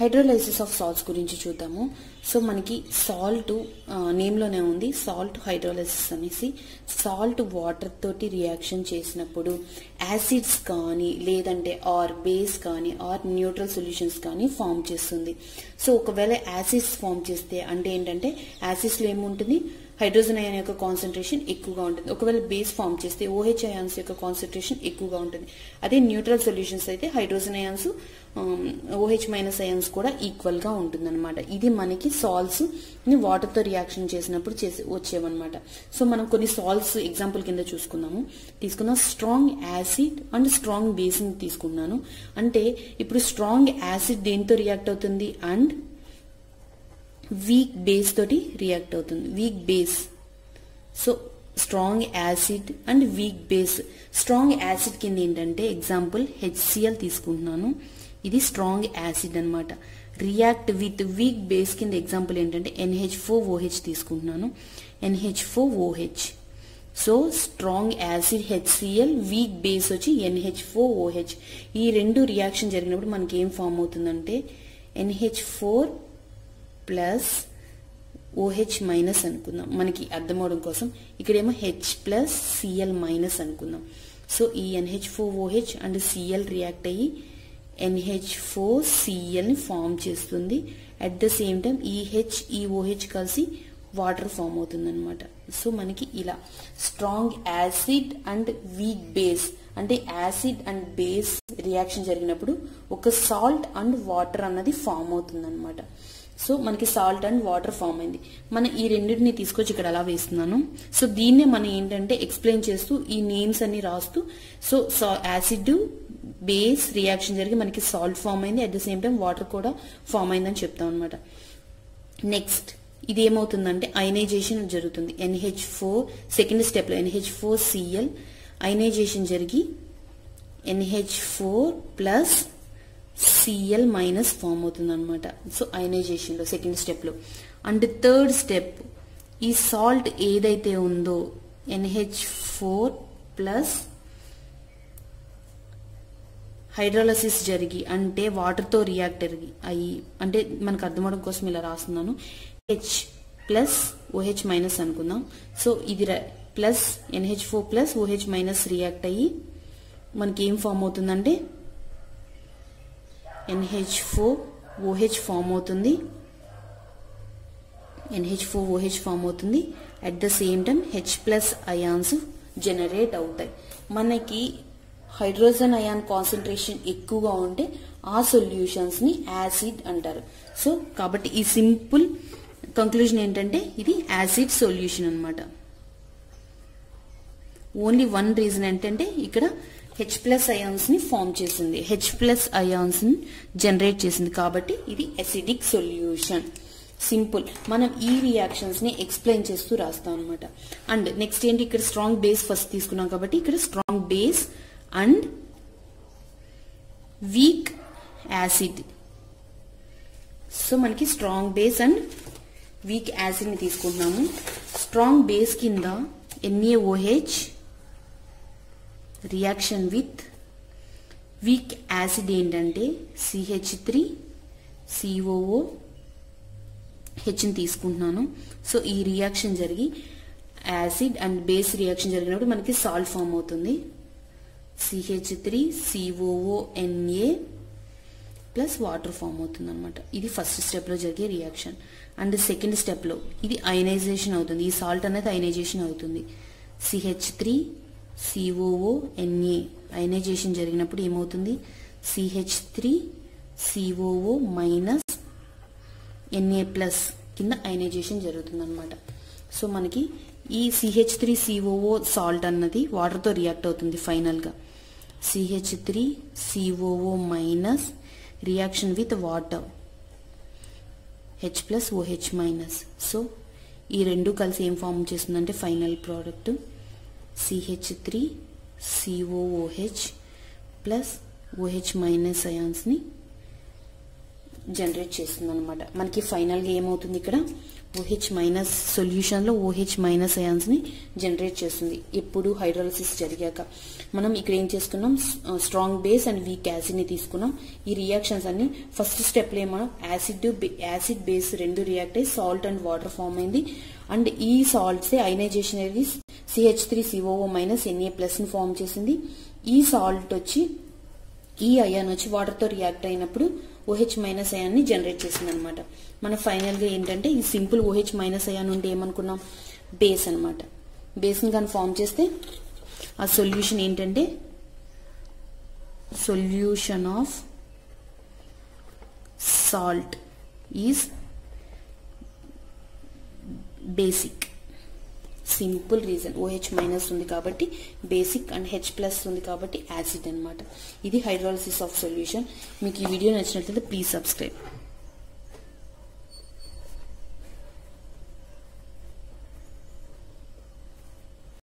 Hydrolysis of salts గురించి చూద్దాము. So మనకి సాల్ట్ నేమ్లోనే ఉంది. సాల్ట్ హైడ్రోలైసిస్ అనేసి సాల్ట్ వాటర్ తోటి రియాక్షన్ చేసినప్పుడు యాసిడ్స్ కానీ లేదంటే ఆర్ బేస్ కానీ ఆర్ న్యూట్రల్ సొల్యూషన్స్ కానీ ఫామ్ చేస్తుంది. సో ఒకవేళ యాసిడ్స్ ఫామ్ చేస్తే అంటే ఏంటంటే యాసిడ్స్లో ఏముంటుంది? హైడ్రోజన్ అయాన్ యొక్క కాన్సన్ట్రేషన్ ఎక్కువగా ఉంటుంది. ఒకవేళ బేస్ ఫామ్ చేస్తే ఓహెచ్ అయాన్స్ యొక్క కాన్సన్ట్రేషన్ ఎక్కువగా ఉంటుంది. అదే న్యూట్రల్ సొల్యూషన్స్ అయితే hydrogen ions um, OH minus ions కూడా ఈక్వల్గా ఉంటుంది అనమాట ఇది మనకి సాల్ట్స్ని వాటర్తో రియాక్షన్ చేసినప్పుడు చేసి వచ్చేవన్నమాట. సో మనం కొన్ని సాల్ట్స్ ఎగ్జాంపుల్ కింద చూసుకున్నాము తీసుకున్న strong acid and strong base తీసుకున్నాను. అంటే ఇప్పుడు స్ట్రాంగ్ యాసిడ్ దేంతో రియాక్ట్ అవుతుంది? అండ్ వీక్ బేస్ తోటి రియాక్ట్ అవుతుంది. Weak base so strong acid and weak base strong acid కింద ఏంటంటే ఎగ్జాంపుల్ హెచ్సిఎల్ తీసుకుంటున్నాను. ఇది స్ట్రాంగ్ యాసిడ్ అనమాట రియాక్ట్ విత్ వీక్ బేస్ కింద ఎగ్జాంపుల్ ఏంటంటే ఎన్హెచ్ ఫోర్ ఓహెచ్ తీసుకుంటున్నాను. NH four OH so strong acid HCl weak base వచ్చి NH four OH ఈ రెండు రియాక్షన్ జరిగినప్పుడు మనకి ఏం ఫామ్ అవుతుందంటే NH four plus OH minus అనుకుందాం. మనకి అర్థమవడం కోసం ఇక్కడేమో హెచ్ ప్లస్ సిఎల్ మైనస్ అనుకుందాం. సో ఈ NH four OH and Cl react అయ్యి ఎన్హెచ్ ఫోర్ సిఎల్ని ఫామ్ చేస్తుంది. అట్ ద సేమ్ టైం ఈ హెచ్ ఈ ఓహెచ్ కలిసి వాటర్ ఫామ్ అవుతుంది అనమాట సో మనకి ఇలా strong acid and weak base అంటే యాసిడ్ అండ్ బేస్ రియాక్షన్ జరిగినప్పుడు ఒక సాల్ట్ అండ్ వాటర్ అన్నది ఫామ్ అవుతుంది అనమాట సో మనకి సాల్ట్ అండ్ వాటర్ ఫామ్ అయింది. మనం ఈ రెండింటిని తీసుకొచ్చి ఇక్కడ అలా వేస్తున్నాను. సో దీన్నే మనం ఏంటంటే ఎక్స్ప్లెయిన్ చేస్తూ ఈ నేమ్స్ అన్ని రాస్తూ సో యాసిడ్ బేస్ రియాక్షన్ జరిగి మనకి సాల్ట్ ఫామ్ అయింది. At the same time water కూడా ఫామ్ అయిందని చెప్తాం అనమాట నెక్స్ట్ ఇది ఏమవుతుందంటే అయనైజేషన్ జరుగుతుంది ఎన్హెచ్ ఫోర్ సెకండ్ స్టెప్లో ఎన్హెచ్ ఫోర్ సిఎల్ అయనైజేషన్ జరిగి NH four plus Cl minus form అవుతుంది అనమాట సో అయనైజేషన్లో సెకండ్ స్టెప్లో అండ్ థర్డ్ స్టెప్ ఈ సాల్ట్ ఏదైతే ఉందో ఎన్హెచ్ ఫోర్ ప్లస్ హైడ్రాలసిస్ జరిగి అంటే వాటర్తో రియాక్ట్ జరిగి అయ్యి అంటే మనకు అర్థమవడం కోసం ఇలా రాస్తున్నాను. హెచ్ ప్లస్ ఓహెచ్ మైనస్ అనుకుందాం. సో ఇది plus NH four plus OH minus react అయ్యి మనకి ఏం ఫామ్ అవుతుందంటే ఎన్హెచ్ ఫోర్ ఓహెచ్ ఫామ్ అవుతుంది. ఎన్హెచ్ ఫోర్ ఓహెచ్ ఫామ్ అవుతుంది. At the same time H plus ions generate అవుతాయి. మనకి హైడ్రోజన్ అయాన్ కాన్సన్ట్రేషన్ ఎక్కువగా ఉంటే ఆ సొల్యూషన్స్ని యాసిడ్ అంటారు. సో కాబట్టి ఈ సింపుల్ కంక్లూజన్ ఏంటంటే ఇది యాసిడ్ సొల్యూషన్ అనమాట ఓన్లీ వన్ రీజన్ ఏంటంటే ఇక్కడ హెచ్ ప్లస్ అయాన్స్ని ఫామ్ చేసింది. హెచ్ ప్లస్ అయాన్స్ని జనరేట్ చేసింది. కాబట్టి ఇది అసిడిక్ సొల్యూషన్ సింపుల్ మనం ఈ రియాక్షన్స్ని ఎక్స్ప్లెయిన్ చేస్తూ రాస్తాం అనమాట అండ్ నెక్స్ట్ ఏంటి? ఇక్కడ స్ట్రాంగ్ బేస్ ఫస్ట్ తీసుకున్నాం కాబట్టి ఇక్కడ strong base and weak acid so మనకి స్ట్రాంగ్ బేస్ అండ్ వీక్ యాసిడ్ని తీసుకుంటున్నాము. స్ట్రాంగ్ బేస్ కింద NaOH reaction with weak acid ఏంటంటే సిహెచ్ త్రీ సిఓఓ హెచ్ని తీసుకుంటున్నాను. సో ఈ రియాక్షన్ జరిగి యాసిడ్ అండ్ బేస్ రియాక్షన్ జరిగినప్పుడు మనకి సాల్ట్ ఫామ్ అవుతుంది. CH three COONa plus water form అవుతుంది అనమాట ఇది ఫస్ట్ స్టెప్లో జరిగే రియాక్షన్. అండ్ సెకండ్ స్టెప్లో ఇది అయనైజేషన్ అవుతుంది. ఈ సాల్ట్ అనేది అయనైజేషన్ అవుతుంది. సిహెచ్ త్రీ సిఓఓఎన్ఏ అయనైజేషన్ జరిగినప్పుడు ఏమవుతుంది? CH three COO minus Na plus కింద అయనైజేషన్ జరుగుతుంది అనమాట సో మనకి ఈ సిహెచ్ త్రీ సిఓఓ సాల్ట్ అన్నది వాటర్తో రియాక్ట్ అవుతుంది ఫైనల్గా CH three COO minus reaction with water H plus OH minus so ఈ రెండు కలిసి ఏం ఫామ్ చేస్తుందంటే final product CH three COOH plus OH minus అయాన్స్ని generate చేస్తుంది అనమాట మనకి ఫైనల్గా ఏమవుతుంది ఇక్కడ? ఓహెచ్ మైనస్ సొల్యూషన్లో ఓహెచ్ మైనస్ అయాన్స్ని జనరేట్ చేస్తుంది. ఎప్పుడు? హైడ్రాలసిస్ జరిగాక. మనం ఇక్కడ ఏం చేసుకున్నాం? స్ట్రాంగ్ బేస్ అండ్ వీక్ యాసిడ్ని తీసుకున్నాం. ఈ రియాక్షన్స్ అన్ని ఫస్ట్ స్టెప్లో మనం యాసిడ్ యాసిడ్ బేస్ రెండు రియాక్ట్ అయ్యి సాల్ట్ అండ్ వాటర్ ఫామ్ అయింది. అండ్ ఈ సాల్ట్స్ ఐనైజేషన్ అనేది CH three COO minus NA ప్లస్ని form చేసింది. E ఈ సాల్ట్ వచ్చి e ఈ అయాన్ వచ్చి వాటర్తో రియాక్ట్ అయినప్పుడు ఓహెచ్ మైనస్ అయాన్ని జనరేట్ చేసింది అనమాట మన ఫైనల్గా ఏంటంటే ఈ సింపుల్ ఓహెచ్ మైనస్ అయాన్ ఉంటే ఏమనుకున్నాం? బేస్ అనమాట బేస్ని కానీ ఫామ్ చేస్తే ఆ సొల్యూషన్ ఏంటంటే solution of salt is basic simple reason. OH minus ఉంది కాబట్టి బేసిక్ అండ్ హెచ్ ప్లస్ ఉంది కాబట్టి యాసిడ్ అనమాట ఇది హైడ్రాలసిస్ ఆఫ్ సొల్యూషన్ మీకు ఈ వీడియో నచ్చినట్లయితే ప్లీజ్ సబ్స్క్రైబ్